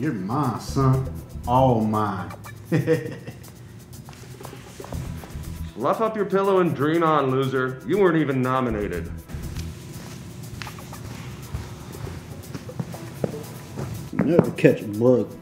You're mine, son. All mine. Fluff up your pillow and dream on, loser. You weren't even nominated. Never catch a bug.